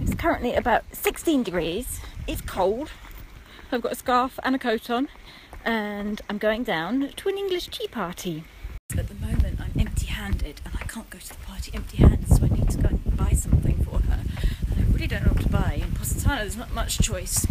It's currently about 16 degrees. It's cold. I've got a scarf and a coat on, and I'm going down to an English tea party. At the moment, I'm empty handed and I can't go to the party empty handed, so I need to go and buy something for her. And I really don't know what to buy. In Positano, there's not much choice.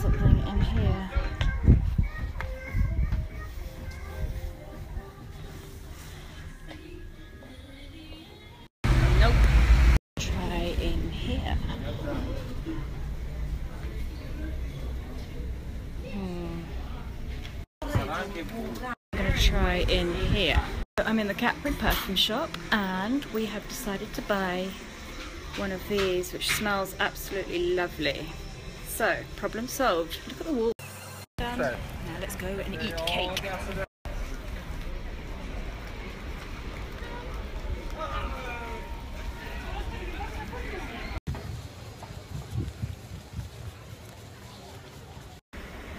Something in here. Nope. Try in here. Hmm. I'm gonna try in here. I'm in the Capri perfume shop and we have decided to buy one of these which smells absolutely lovely. So, problem solved. Look at the wall. Done. Now let's go and eat cake.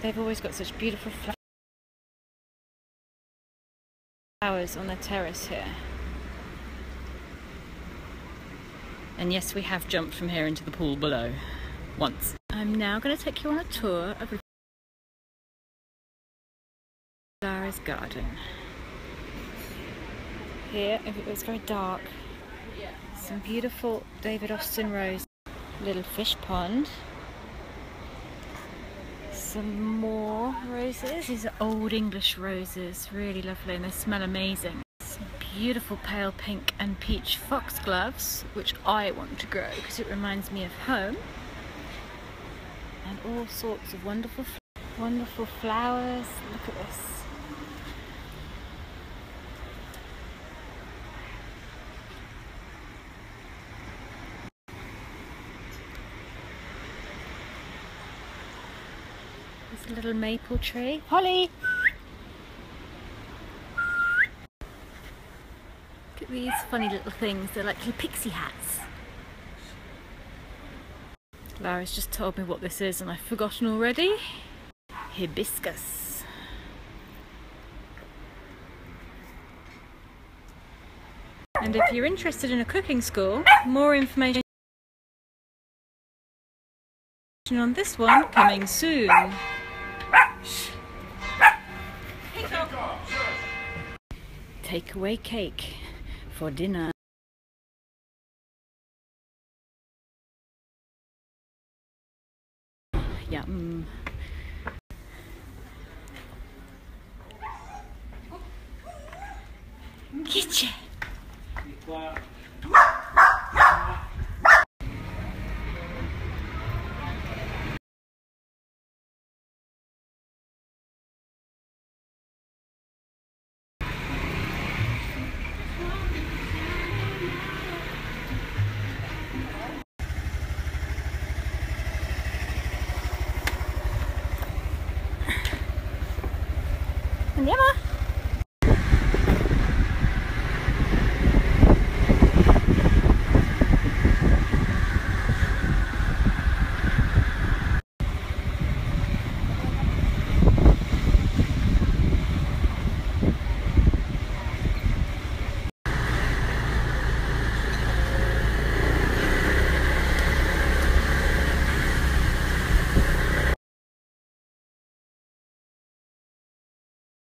They've always got such beautiful flowers on their terrace here. And yes, we have jumped from here into the pool below once. I'm now going to take you on a tour of Lara's garden. Here, it was very dark. Some beautiful David Austin rose. Little fish pond. Some more roses. These are old English roses, really lovely, and they smell amazing. Some beautiful pale pink and peach foxgloves, which I want to grow because it reminds me of home and all sorts of wonderful, wonderful flowers. Look at this. There's a little maple tree. Holly! Look at these funny little things. They're like little pixie hats. Lara's just told me what this is and I've forgotten already. Hibiscus. And if you're interested in a cooking school, more information on this one coming soon. Takeaway cake for dinner. Китче. Never.